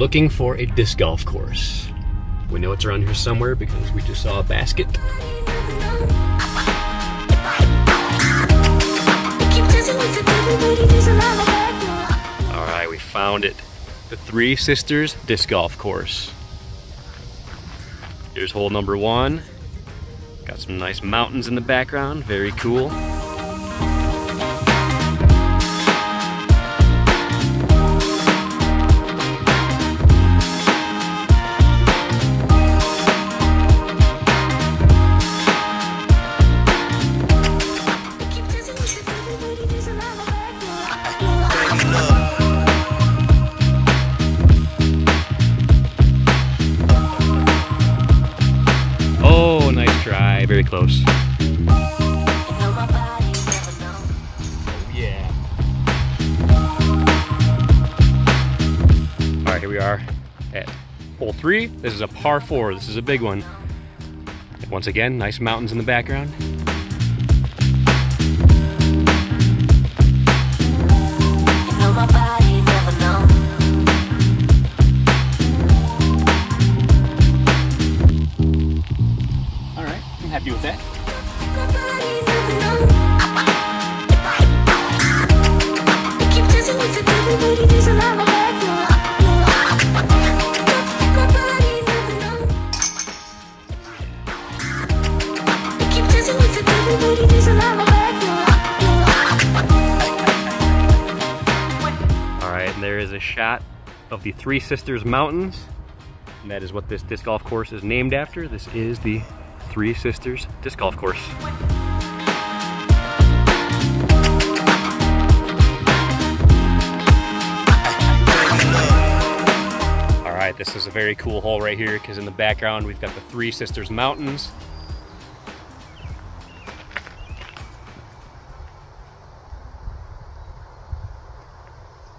looking for a disc golf course. We know it's around here somewhere because we just saw a basket. All right, we found it. The Three Sisters Disc Golf Course. Here's hole number one. Got some nice mountains in the background, very cool. Oh, very close. Oh, yeah. All right, here we are at hole three. This is a par four. This is a big one. Once again, nice mountains in the background. That. All right, there is a shot of the Three Sisters Mountains. And that is what this disc golf course is named after. This is the Three Sisters Disc Golf Course. All right, this is a very cool hole right here because in the background we've got the Three Sisters Mountains.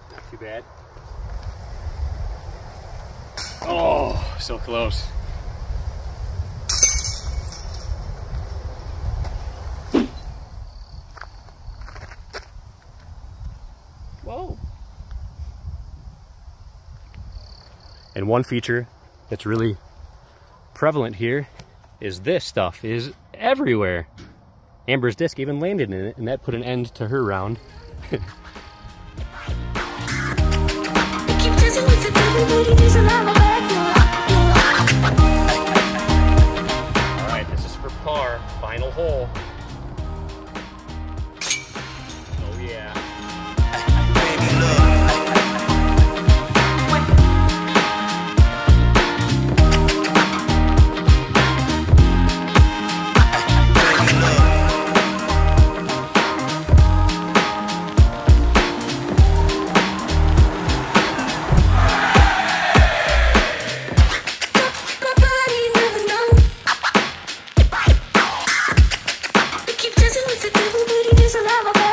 Not too bad. Oh, so close. And one feature that's really prevalent here is this stuff is everywhere. Amber's disc even landed in it, and that put an end to her round. the devil, but he doesn't have a